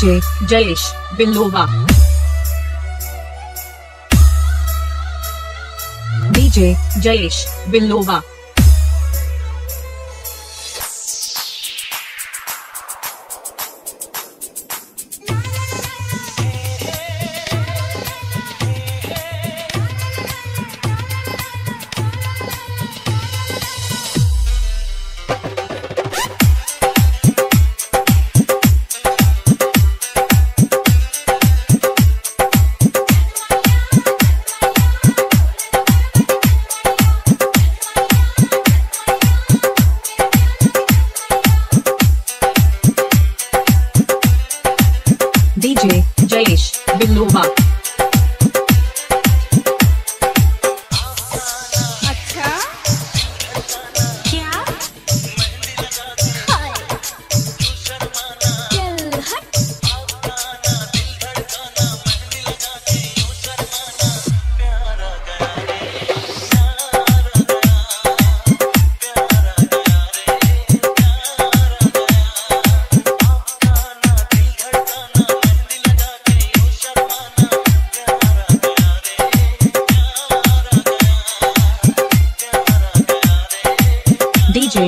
DJ Jayesh Billowa. DJ Jayesh Billowa.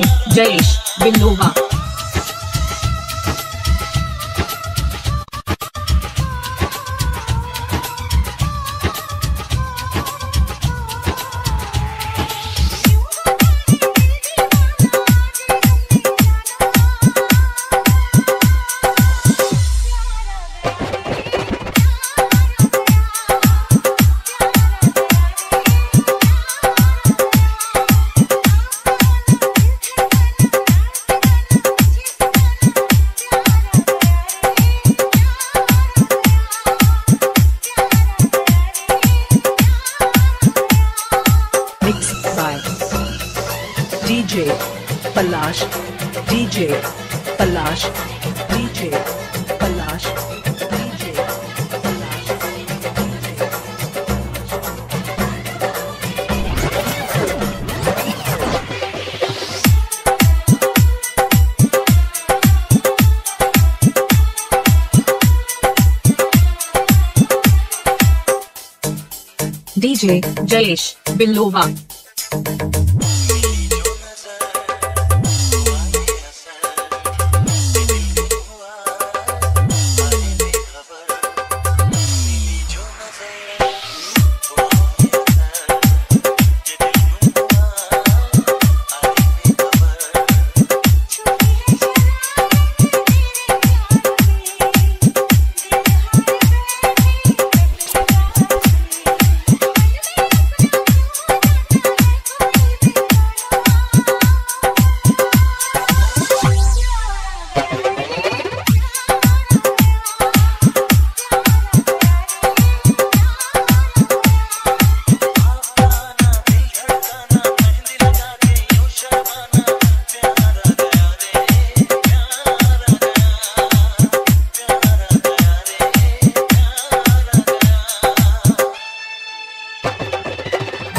Jayesh Billuba Palash. DJ Palash. DJ Palash. DJ Palash. DJ Jayesh Billova.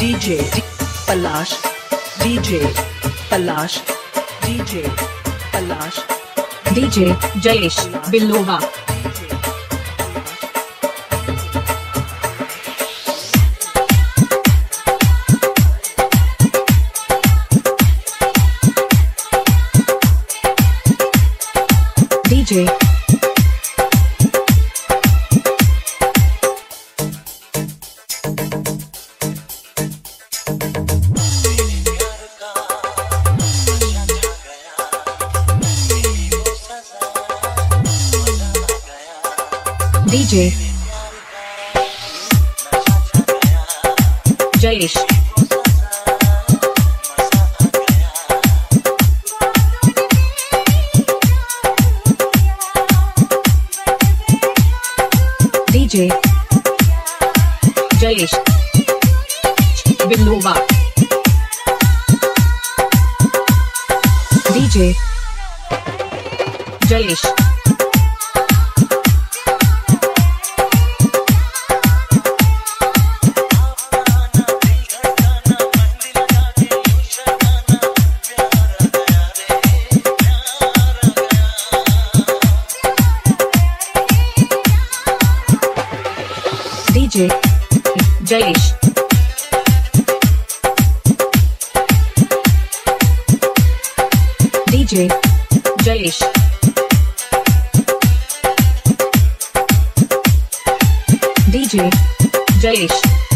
DJ Palash. DJ Palash. DJ Palash. DJ Jayesh Billova. DJ DJ Jayesh DJ Jayesh Billova DJ Jayesh Jayesh DJ Jayesh DJ Jayesh